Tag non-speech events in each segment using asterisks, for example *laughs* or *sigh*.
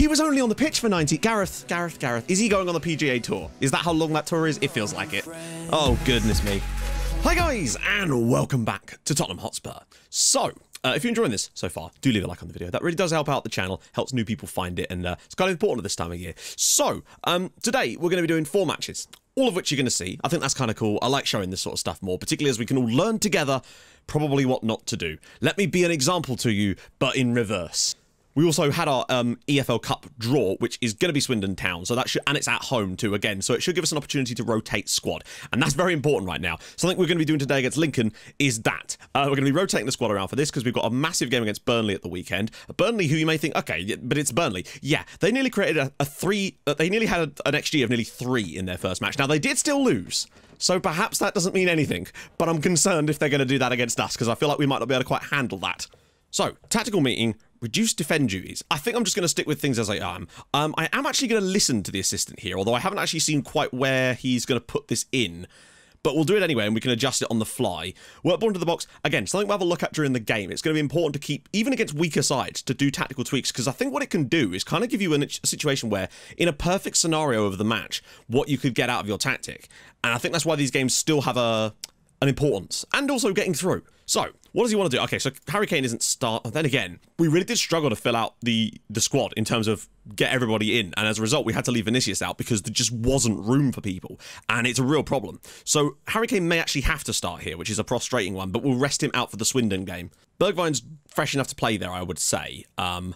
He was only on the pitch for 90. Gareth, Gareth, Gareth. Is he going on the PGA Tour? Is that how long that tour is? It feels like it. Oh, goodness me. Hi, guys, and welcome back to Tottenham Hotspur. So, uh, if you're enjoying this so far, do leave a like on the video. That really does help out the channel, helps new people find it, and uh, it's kind of important at this time of year. So, um, today we're going to be doing four matches, all of which you're going to see. I think that's kind of cool. I like showing this sort of stuff more, particularly as we can all learn together probably what not to do. Let me be an example to you, but in reverse. We also had our um, EFL Cup draw, which is going to be Swindon Town, so that should, and it's at home too again, so it should give us an opportunity to rotate squad, and that's very important right now. Something we're going to be doing today against Lincoln is that uh, we're going to be rotating the squad around for this because we've got a massive game against Burnley at the weekend. Burnley, who you may think, okay, but it's Burnley. Yeah, they nearly created a, a three. Uh, they nearly had an XG of nearly three in their first match. Now they did still lose. So perhaps that doesn't mean anything, but I'm concerned if they're going to do that against us because I feel like we might not be able to quite handle that. So, tactical meeting, reduce defend duties. I think I'm just going to stick with things as I am. Um, I am actually going to listen to the assistant here, although I haven't actually seen quite where he's going to put this in. But we'll do it anyway, and we can adjust it on the fly. Workboard to the box, again, something we'll have a look at during the game. It's going to be important to keep, even against weaker sides, to do tactical tweaks, because I think what it can do is kind of give you a situation where, in a perfect scenario of the match, what you could get out of your tactic. And I think that's why these games still have a an importance, and also getting through. So, what does he want to do? Okay, so Harry Kane isn't start. Then again, we really did struggle to fill out the the squad in terms of get everybody in, and as a result, we had to leave Vinicius out because there just wasn't room for people, and it's a real problem. So Harry Kane may actually have to start here, which is a frustrating one, but we'll rest him out for the Swindon game. Bergwijn's fresh enough to play there, I would say. Um,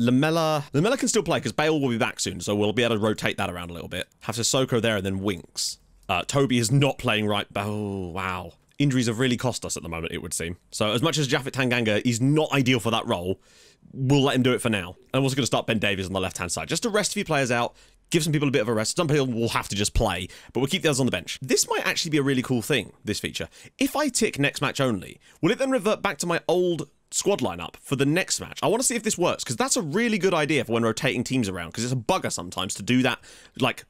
Lamella, Lamela can still play because Bale will be back soon, so we'll be able to rotate that around a little bit. Have Sissoko there and then Winks. Uh, Toby is not playing right. Oh, wow injuries have really cost us at the moment, it would seem. So as much as Japhet Tanganga is not ideal for that role, we'll let him do it for now. And I'm also going to start Ben Davies on the left-hand side, just to rest a few players out, give some people a bit of a rest. Some people will have to just play, but we'll keep the others on the bench. This might actually be a really cool thing, this feature. If I tick next match only, will it then revert back to my old squad lineup for the next match. I want to see if this works because that's a really good idea for when rotating teams around because it's a bugger sometimes to do that like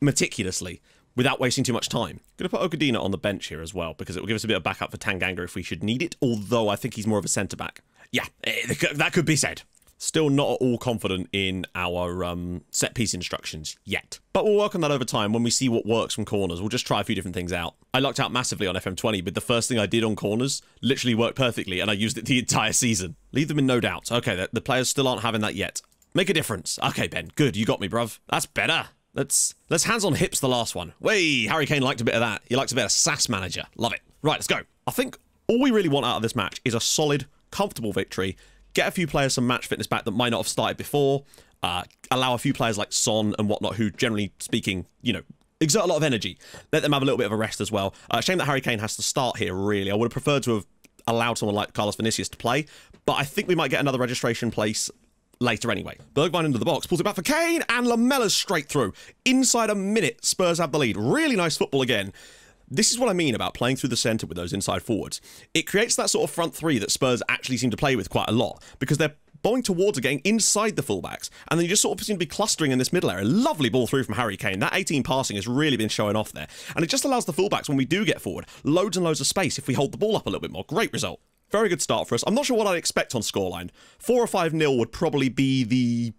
meticulously without wasting too much time. Going to put Ogadina on the bench here as well because it will give us a bit of backup for Tanganga if we should need it, although I think he's more of a centre back. Yeah, eh, that could be said. Still not at all confident in our um, set piece instructions yet. But we'll work on that over time when we see what works from corners. We'll just try a few different things out. I lucked out massively on FM20, but the first thing I did on corners literally worked perfectly, and I used it the *laughs* entire season. Leave them in no doubt. Okay, the, the players still aren't having that yet. Make a difference. Okay, Ben, good. You got me, bruv. That's better. Let's let's hands on hips the last one. Way Harry Kane liked a bit of that. He likes a bit of sass manager. Love it. Right, let's go. I think all we really want out of this match is a solid, comfortable victory. Get a few players some match fitness back that might not have started before. Uh, allow a few players like Son and whatnot, who generally speaking, you know, exert a lot of energy. Let them have a little bit of a rest as well. Uh, shame that Harry Kane has to start here. Really, I would have preferred to have allowed someone like Carlos Vinicius to play, but I think we might get another registration place later anyway. Bergwijn into the box, pulls it back for Kane, and Lamela's straight through. Inside a minute, Spurs have the lead. Really nice football again. This is what I mean about playing through the centre with those inside forwards. It creates that sort of front three that Spurs actually seem to play with quite a lot because they're bowling towards it, getting inside the fullbacks, and then you just sort of seem to be clustering in this middle area. Lovely ball through from Harry Kane. That 18 passing has really been showing off there, and it just allows the fullbacks when we do get forward loads and loads of space if we hold the ball up a little bit more. Great result. Very good start for us. I'm not sure what I'd expect on scoreline. 4 or 5 nil would probably be the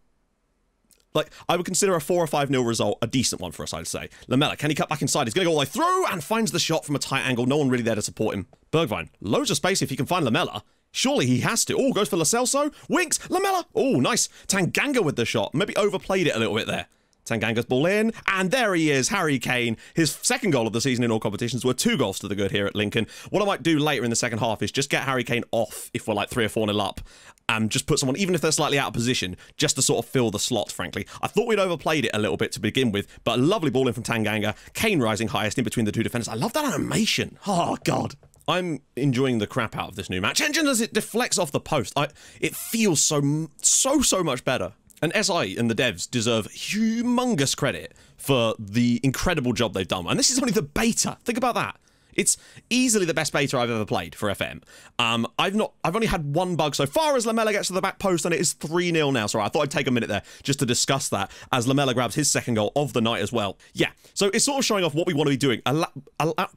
like, I would consider a 4 or 5 nil result a decent one for us, I'd say. Lamela, can he cut back inside? He's going to go all the way through and finds the shot from a tight angle. No one really there to support him. Bergwijn, loads of space if he can find Lamela. Surely he has to. Oh, goes for Lo Celso. Winks. Lamela. Oh, nice. Tanganga with the shot. Maybe overplayed it a little bit there. Tanganga's ball in, and there he is, Harry Kane. His second goal of the season in all competitions were two goals to the good here at Lincoln. What I might do later in the second half is just get Harry Kane off if we're like three or four nil up, and just put someone, even if they're slightly out of position, just to sort of fill the slot, frankly. I thought we'd overplayed it a little bit to begin with, but a lovely ball in from Tanganga. Kane rising highest in between the two defenders. I love that animation. Oh, God. I'm enjoying the crap out of this new match engine as it deflects off the post. I, it feels so, so, so much better. And SI and the devs deserve humongous credit for the incredible job they've done. And this is only the beta. Think about that. It's easily the best beta I've ever played for FM. Um, I've not, I've only had one bug so far as Lamela gets to the back post, and it is 3 0 now. Sorry, I thought I'd take a minute there just to discuss that as Lamela grabs his second goal of the night as well. Yeah, so it's sort of showing off what we want to be doing.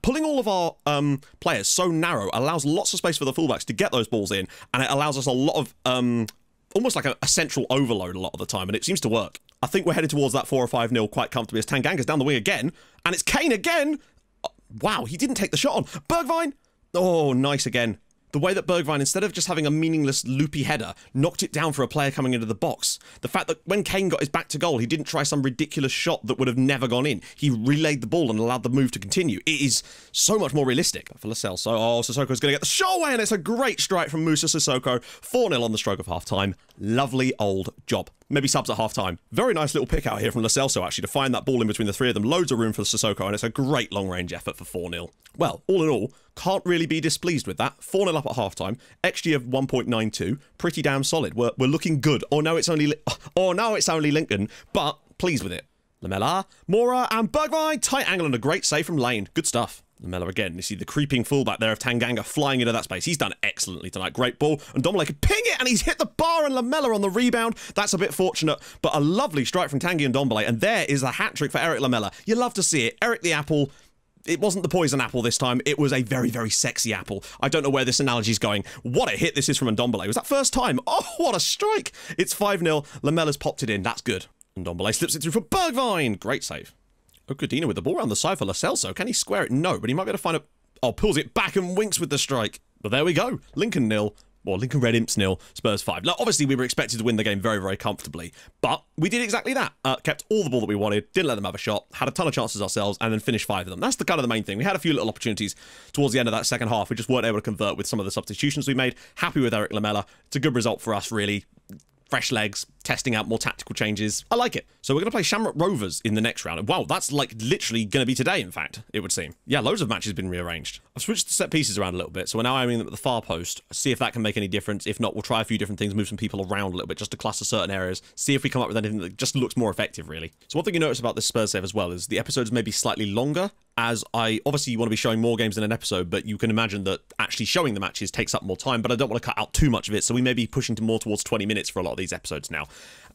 pulling all of our um, players so narrow allows lots of space for the fullbacks to get those balls in, and it allows us a lot of um, almost like a, a, central overload a lot of the time, and it seems to work. I think we're headed towards that 4 or 5 nil quite comfortably as Tanganga's down the wing again, and it's Kane again. Oh, wow, he didn't take the shot on. Bergwijn. Oh, nice again the way that Bergwijn, instead of just having a meaningless loopy header, knocked it down for a player coming into the box. The fact that when Kane got his back to goal, he didn't try some ridiculous shot that would have never gone in. He relayed the ball and allowed the move to continue. It is so much more realistic for Lo Celso. Oh, Sissoko's going to get the shot away, and it's a great strike from Moussa Sissoko. 4 0 on the stroke of half time. Lovely old job maybe subs at half time. Very nice little pick out here from Lo Celso, actually, to find that ball in between the three of them. Loads of room for Sissoko, and it's a great long range effort for 4 0. Well, all in all, can't really be displeased with that. 4 0 up at half time, XG of 1.92, pretty damn solid. We're, we're looking good. Oh no, it's only *laughs* oh no, it's only Lincoln, but pleased with it. Lamela, Moura, and Bergwijn. Tight angle and a great save from Lane. Good stuff. Lamela again. You see the creeping fullback there of Tanganga flying into that space. He's done excellently tonight. Great ball. And could ping it, and he's hit the bar, and Lamela on the rebound. That's a bit fortunate, but a lovely strike from Tangi and Ndombele. And there is a hat trick for Erik Lamela. You love to see it. Eric the Apple it wasn't the poison apple this time. It was a very, very sexy apple. I don't know where this analogy is going. What a hit this is from Ndombele. Was that first time? *laughs* Oh, what a strike. It's 5-0. Lamela's popped it in. That's good. Ndombele slips it through for Bergwijn. Great save. Okudina with the ball around the side for Lo Celso. Can he square it? No, but he might be able to find a... Oh, pulls it back and winks with the strike. But there we go. Lincoln nil. Or Lincoln Red Imps nil, Spurs 5. Now, obviously, we were expected to win the game very, very comfortably, but we did exactly that. Uh, kept all the ball that we wanted, didn't let them have a shot, had a ton of chances ourselves, and then finished five of them. That's the kind of the main thing. We had a few little opportunities towards the end of that second half. We just weren't able to convert with some of the substitutions we made. Happy with Erik Lamela. It's a good result for us, really fresh legs, testing out more tactical changes. I like it. So we're going to play Shamrock Rovers in the next round. Wow, that's like literally going to be today, in fact, it would seem. Yeah, loads of matches have been rearranged. I've switched the set pieces around a little bit, so we're now aiming them at the far post. See if that can make any difference. If not, we'll try a few different things, move some people around a little bit just to cluster certain areas, see if we come up with anything that just looks more effective, really. So one thing you notice about this Spurs save as well is the episodes may be slightly longer, as I obviously you want to be showing more games in an episode, but you can imagine that actually showing the matches takes up more time. But I don't want to cut out too much of it, so we may be pushing to more towards 20 minutes for a lot of these episodes now.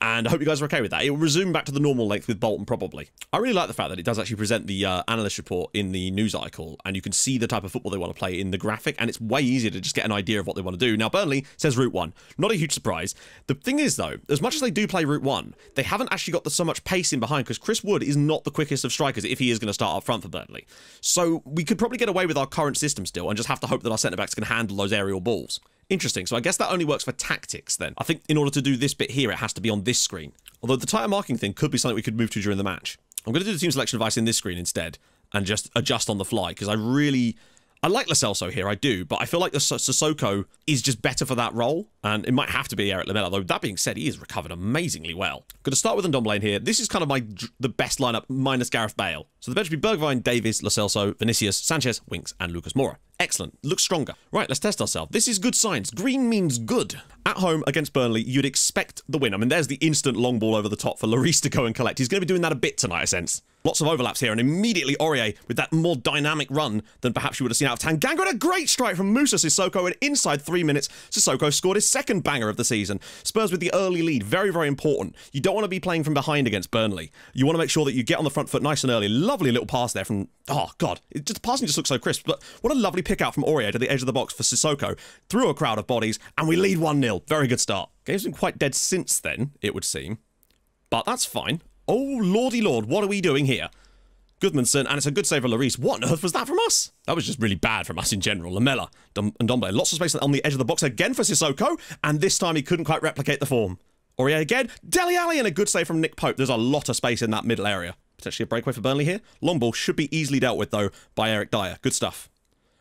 And I hope you guys are okay with that. It will resume back to the normal length with Bolton, probably. I really like the fact that it does actually present the uh, analyst report in the news article, and you can see the type of football they want to play in the graphic, and it's way easier to just get an idea of what they want to do. Now, Burnley says Route 1. Not a huge surprise. The thing is, though, as much as they do play Route 1, they haven't actually got the, so much pace in behind, because Chris Wood is not the quickest of strikers if he is going to start up front for Burnley. So we could probably get away with our current system still and just have to hope that our centre backs can handle those aerial balls. Interesting. So I guess that only works for tactics then. I think in order to do this bit here, it has to be on this screen. Although the tire marking thing could be something we could move to during the match. I'm going to do the team selection device in this screen instead and just adjust on the fly because I really I like Lo Celso here, I do, but I feel like the Sissoko is just better for that role, and it might have to be Erik Lamela, though that being said, he has recovered amazingly well. Going to start with Ndombele here. This is kind of my the best lineup, minus Gareth Bale. So the bench would be Bergwijn, Davies, Lo Celso, Vinicius, Sanchez, Winks, and Lucas Moura. Excellent. Looks stronger. Right, let's test ourselves. This is good signs. Green means good. At home against Burnley, you'd expect the win. I mean, there's the instant long ball over the top for Lloris to go and collect. He's going to be doing that a bit tonight, I sense. Lots of overlaps here, and immediately Aurier with that more dynamic run than perhaps you would have seen out of Tanganga. And a great strike from Moussa Sissoko, and inside three minutes, Sissoko scored his second banger of the season. Spurs with the early lead, very, very important. You don't want to be playing from behind against Burnley. You want to make sure that you get on the front foot nice and early. Lovely little pass there from, oh, God, it just, passing just looks so crisp. But what a lovely pick out from Aurier to the edge of the box for Sissoko, through a crowd of bodies, and we lead 1 0. Very good start. Game's been quite dead since then, it would seem. But that's fine. Oh, lordy lord, what are we doing here? Gudmundsson, and it's a good save for Lloris. What on earth was that from us? That was just really bad from us in general. Lamela Dom- and Dombe. Lots of space on the edge of the box again for Sissoko, and this time he couldn't quite replicate the form. Aurier again. Dele Alli and a good save from Nick Pope. There's a lot of space in that middle area. Potentially a breakaway for Burnley here. Long ball should be easily dealt with, though, by Eric Dier. Good stuff.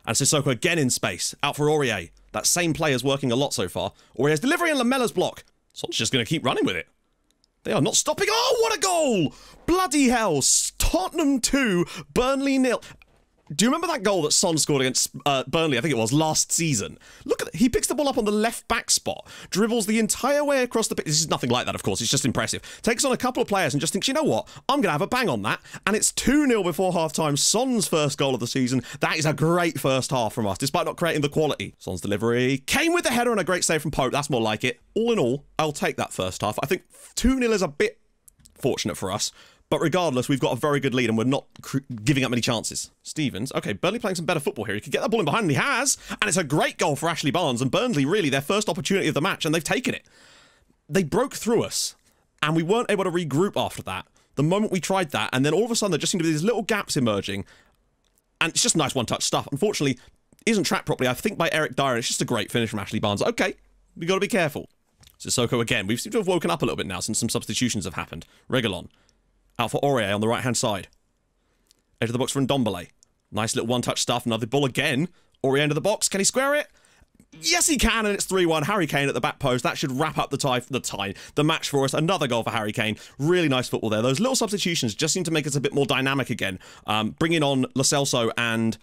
And Sissoko again in space. Out for Aurier. That same player's working a lot so far. Aurier's delivery and Lamela's block. Son's just going to keep running with it. They are not stopping. Oh, what a goal! Bloody hell. Tottenham 2, Burnley nil. Do you remember that goal that Son scored against uh, Burnley? I think it was last season. Look at he picks the ball up on the left back spot, dribbles the entire way across the. This is nothing like that, of course. It's just impressive. Takes on a couple of players and just thinks, you know what? I'm going to have a bang on that. And it's 2 0 before half time. Son's first goal of the season. That is a great first half from us, despite not creating the quality. Son's delivery came with the header and a great save from Pope. That's more like it. All in all, I'll take that first half. I think 2 0 is a bit fortunate for us. But regardless, we've got a very good lead and we're not giving up many chances. Stevens, okay, Burnley playing some better football here. He could get that ball in behind, and he has. And it's a great goal for Ashley Barnes. And Burnley, really, their first opportunity of the match, and they've taken it. they broke through us, and we weren't able to regroup after that. The moment we tried that, and then all of a sudden there just seemed to be these little gaps emerging, and it's just nice one-touch stuff. Unfortunately, isn't tracked properly. I think by Eric and it's just a great finish from Ashley Barnes. Okay, we got to be careful. Sissoko again. We've seemed to have woken up a little bit now since some substitutions have happened. Reguilon. Out for Aurier on the right-hand side. Edge of the box from Ndombele. Nice little one-touch stuff. Another ball again. Aurier into the box. Can he square it? Yes, he can, and it's 3-1. Harry Kane at the back post. That should wrap up the tie, the tie, the match for us. Another goal for Harry Kane. Really nice football there. Those little substitutions just seem to make us a bit more dynamic again. Um, bringing on Lo Celso and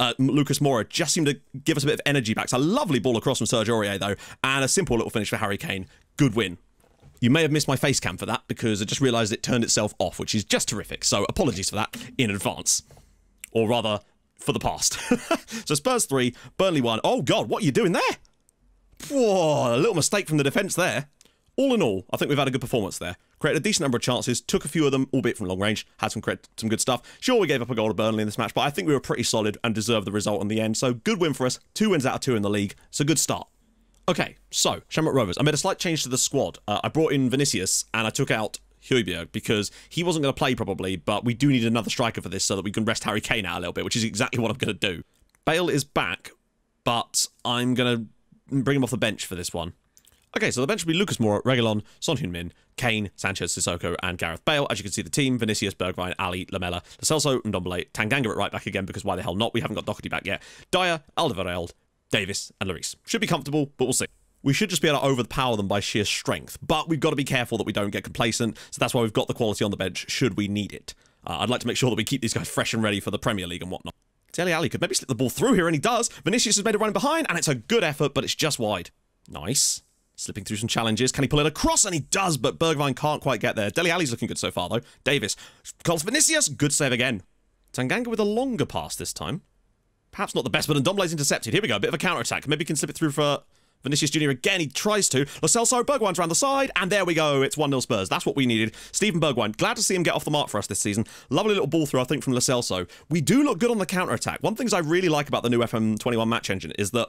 uh, Lucas Moura just seemed to give us a bit of energy back. It's a lovely ball across from Serge Aurier, though, and a simple little finish for Harry Kane. Good win. You may have missed my face cam for that because I just realised it turned itself off, which is just terrific. So apologies for that in advance. Or rather, for the past. *laughs* so Spurs 3, Burnley 1. Oh, God, what are you doing there? Whoa, a little mistake from the defence there. All in all, I think we've had a good performance there. Created a decent number of chances, took a few of them, albeit from long range, had some some good stuff. Sure, we gave up a goal to Burnley in this match, but I think we were pretty solid and deserved the result in the end. So good win for us. Two wins out of two in the league. It's a good start. Okay, so Shamrock Rovers. I made a slight change to the squad. Uh, I brought in Vinicius and I took out Højbjerg because he wasn't going to play probably, but we do need another striker for this so that we can rest Harry Kane out a little bit, which is exactly *laughs* what I'm going to do. Bale is back, but I'm going to bring him off the bench for this one. Okay, so the bench will be Lucas Moura, Reguilon, Son Heung-min, Kane, Sanchez, Sissoko, and Gareth Bale. As you can see, the team, Vinicius, Bergwijn, Alli, Lamela, Lo Celso, Ndombele, Tanganga at right back again because why the hell not? We haven't got Doherty back yet. Dier, Alderweireld, Davies, and Lloris. Should be comfortable, but we'll see. We should just be able to overpower them by sheer strength, but we've got to be careful that we don't get complacent, so that's why we've got the quality on the bench should we need it. Uh, I'd like to make sure that we keep these guys fresh and ready for the Premier League and whatnot. Dele Alli could maybe slip the ball through here, and he does. Vinicius has made a run behind, and it's a good effort, but it's just wide. Nice. Slipping through some challenges. Can he pull it across? And he does, but Bergwijn can't quite get there. Dele Alli's looking good so far, though. Davis calls Vinicius. Good save again. Tanganga with a longer pass this time. Perhaps not the best, but Ndombele's intercepted. Here we go, a bit of a counter-attack. Maybe he can slip it through for Vinicius Jr. again, he tries to. Lo Celso, Bergwijn's around the side, and there we go. It's 1-0 Spurs. That's what we needed. Steven Bergwijn, glad to see him get off the mark for us this season. Lovely little ball through, I think, from Lo Celso. We do look good on the counter-attack. One things I really like about the new FM21 match engine is that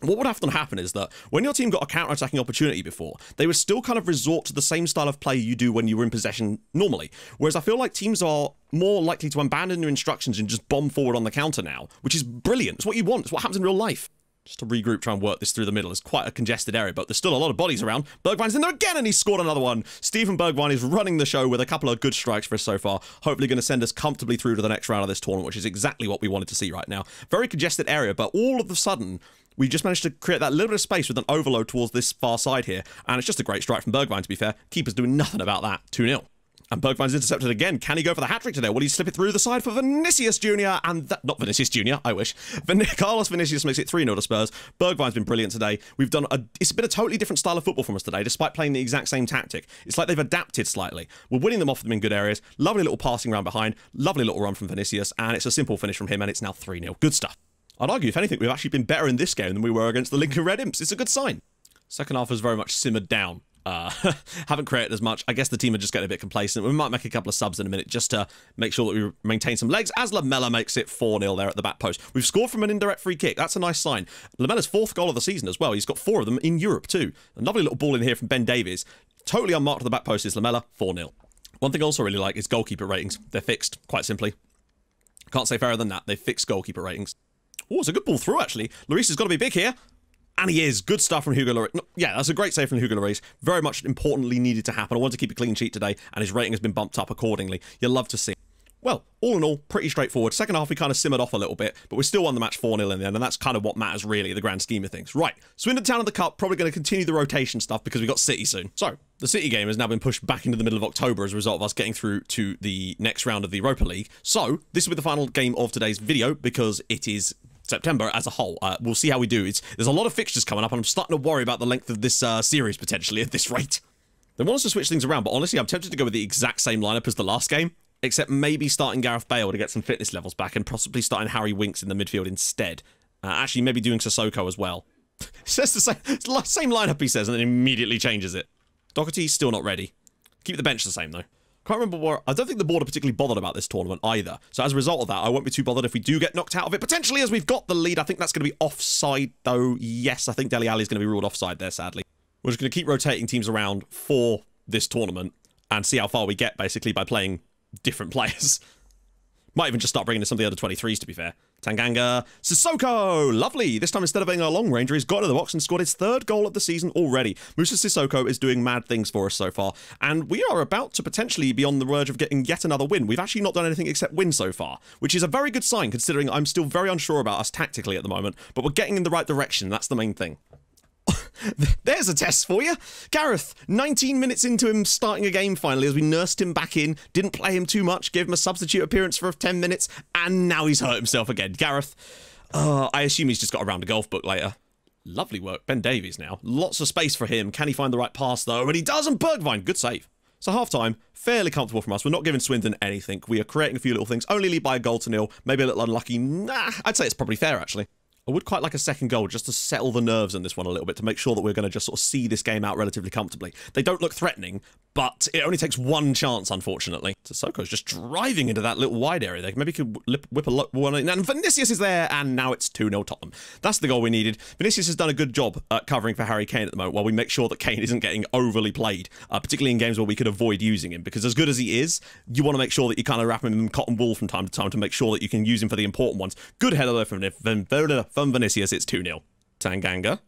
what would often happen is that when your team got a counter-attacking opportunity before, they would still kind of resort to the same style of play you do when you were in possession normally. Whereas I feel like teams are more likely to abandon their instructions and just bomb forward on the counter now, which is brilliant. It's what you want. It's what happens in real life just to regroup, try and work this through the middle. It's quite a congested area, but there's still a lot of bodies around. Bergwijn's in there again, and he scored another one. Steven Bergwijn is running the show with a couple of good strikes for us so far. Hopefully going to send us comfortably through to the next round of this tournament, which is exactly what we wanted to see right now. Very congested area, but all of a sudden, we just managed to create that little bit of space with an overload towards this far side here, and it's just a great strike from Bergwijn, to be fair. Keeper's doing nothing about that. 2-0. And Bergwijn's intercepted again. Can he go for the hat trick today? Will he slip it through the side for Vinicius Jr.? And that, not Vinicius Jr., I wish. Vin *laughs* Carlos Vinicius makes it 3 0 to Spurs. Bergwijn's been brilliant today. We've done a, it's been a totally different style of football from us today, despite playing the exact same tactic. It's like they've adapted slightly. We're winning them off them in good areas. Lovely little passing round behind. Lovely little run from Vinicius. And it's a simple finish from him, and it's now 3 0. Good stuff. I'd argue, if anything, we've actually been better in this game than we were against the Lincoln Red Imps. It's a good sign. Second half has very much simmered down. Uh, *laughs* haven't created as much. I guess the team are just getting a bit complacent. We might make a couple of subs in a minute just to make sure that we maintain some legs as Lamela makes it 4-0 there at the back post. We've scored from an indirect free kick. That's a nice sign. Lamela's fourth goal of the season as well. He's got four of them in Europe too. A lovely little ball in here from Ben Davies. Totally unmarked at the back post is Lamela, 4-0. One thing I also really like is goalkeeper ratings. They're fixed, quite simply. Can't say fairer than that. They've fixed goalkeeper ratings. Oh, it's a good ball through, actually. Lloris has got to be big here. And he is. Good stuff from Hugo Lloris. No, yeah, that's a great save from Hugo Lloris. Very much importantly needed to happen. I wanted to keep a clean sheet today, and his rating has been bumped up accordingly. You'll love to see. Well, all in all, pretty straightforward. Second half, we kind of simmered off a little bit, but we still won the match 4 0 in the end, and that's kind of what matters really, the grand scheme of things. Right, Swindon Town of the Cup, probably going to continue the rotation stuff because we've got City soon. So, the City game has now been pushed back into the middle of October as a result of us getting through to the next round of the Europa League. So, this will be the final game of today's video because it is September as a whole. Uh, we'll see how we do. It's, there's a lot of fixtures coming up, and I'm starting to worry about the length of this uh, series potentially at this rate. They want us to switch things around, but honestly, I'm tempted to go with the exact same lineup as the last game, except maybe starting Gareth Bale to get some fitness levels back, and possibly starting Harry Winks in the midfield instead. Uh, actually, maybe doing Sissoko as well. *laughs* it says the same, same lineup, he says, and then immediately changes it. Doherty's still not ready. Keep the bench the same, though. Can't remember where. I don't think the board are particularly bothered about this tournament either. So as a result of that, I won't be too bothered if we do get knocked out of it. Potentially, as we've got the lead, I think that's going to be offside, though. Yes, I think Dele Alli is going to be ruled offside there, sadly. We're just going to keep rotating teams around for this tournament and see how far we get, basically, by playing different *laughs* players. Might even just start bringing in some of the other 23s, to be fair. Tanganga, Sissoko, lovely. This time, instead of being a long ranger, he's got into the box and scored his third goal of the season already. Moussa Sissoko is doing mad things for us so far, and we are about to potentially be on the verge of getting yet another win. We've actually not done anything except win so far, which is a very good sign considering I'm still very unsure about us tactically at the moment, but we're getting in the right direction. That's the main thing. *laughs* There's a test for you. Gareth, 19 minutes into him starting a game finally as we nursed him back in, didn't play him too much, gave him a substitute appearance for 10 minutes, and now he's hurt himself again. Gareth, uh, I assume he's just got around a golf book later. Lovely work. Ben Davies now. Lots of space for him. Can he find the right pass though? And he does, and Bergwijn, good save. So half time, fairly comfortable from us. We're not giving Swindon anything. We are creating a few little things. Only lead by a goal to nil. Maybe a little unlucky. Nah, I'd say it's probably fair actually. I would quite like a second goal just to settle the nerves in this one a little bit to make sure that we're going to just sort of see this game out relatively comfortably. They don't look threatening, but it only takes one chance, unfortunately. Sissoko's just driving into that little wide area there. Maybe could whip a one in. And Vinicius is there, and now it's 2 0 Tottenham. That's the goal we needed. Vinicius has done a good job covering for Harry Kane at the moment while we make sure that Kane isn't getting overly played, uh, particularly in games where we could avoid using him. Because as good as he is, you want to make sure that you kind of wrap him in cotton wool from time to time to make sure that you can use him for the important ones. Good header from, from Vinicius. It's 2 2 0. Tanganga.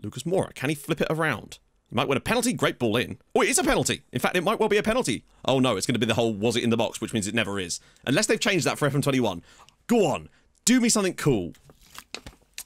Lucas Moura. Can he flip it around? He might win a penalty. Great ball in. Oh, it is a penalty. In fact, it might well be a penalty. Oh no, it's going to be the whole was it in the box, which means it never is. Unless they've changed that for FM21. Go on. Do me something cool.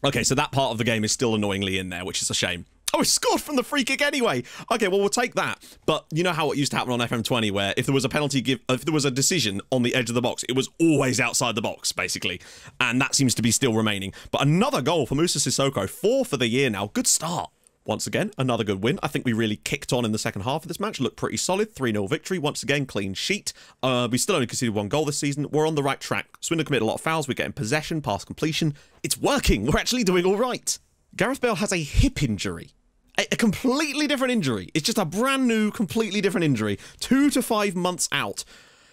Okay, so that part of the game is still annoyingly in there, which is a shame. Oh, he scored from the free kick anyway. Okay, well we'll take that. But you know how it used to happen on FM20, where if there was a penalty give, if there was a decision on the edge of the box, it was always outside the box, basically, and that seems to be still remaining. But another goal for Moussa Sissoko, four for the year now. Good start. Once again, another good win. I think we really kicked on in the second half of this match. Looked pretty solid. 3 0 victory. Once again, clean sheet. Uh, we still only conceded one goal this season. We're on the right track. Swindon commit a lot of fouls. We're getting possession, pass completion. It's working. *laughs* We're actually doing all right. Gareth Bale has a hip injury a completely different injury. It's just a brand new, completely different injury. Two to five months out.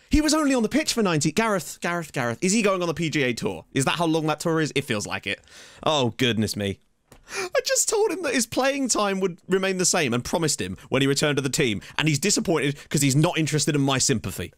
He was only on the pitch for 90. Gareth, Gareth, Gareth. Is he going on the PGA Tour? Is that how long that tour is? It feels like it. Oh, goodness me. I just told him that his playing time would remain the same and promised him when he returned to the team. And he's disappointed because he's not interested in my sympathy.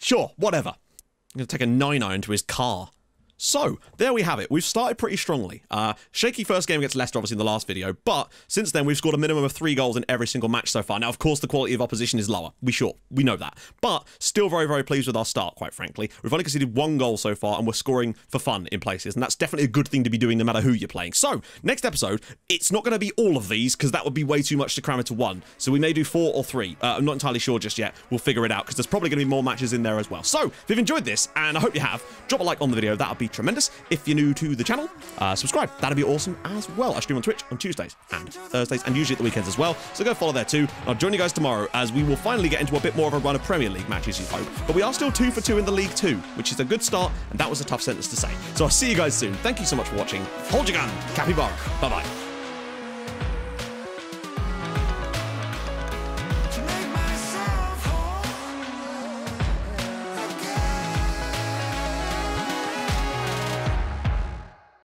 Sure, whatever. I'm going to take a 9 iron to his car. So, there we have it. We've started pretty strongly. Uh, shaky first game against Leicester, obviously, in the last video, but since then, we've scored a minimum of three goals in every single match so far. Now, of course, the quality of opposition is lower. We sure, we know that. But still very, very pleased with our start, quite frankly. We've only conceded one goal so far, and we're scoring for fun in places, and that's definitely a good thing to be doing no matter who you're playing. So, next episode, it's not going to be all of these, because that would be way too much to cram into one. So we may do four or three. Uh, I'm not entirely sure just yet. We'll figure it out, because there's probably going to be more matches in there as well. So, if you've enjoyed this, and I hope you have, drop a like on the video. That would tremendous. If you're new to the channel, uh, subscribe. That'd be awesome as well. I stream on Twitch on Tuesdays and Thursdays and usually at the weekends as well. So go follow there too. I'll join you guys tomorrow as we will finally get into a bit more of a run of Premier League matches, you hope. But we are still two for two in the League Two, which is a good start, and that was a tough sentence to say. So I'll see you guys soon. Thank you so much for watching. Hold your gun. Capybara. Bye bye.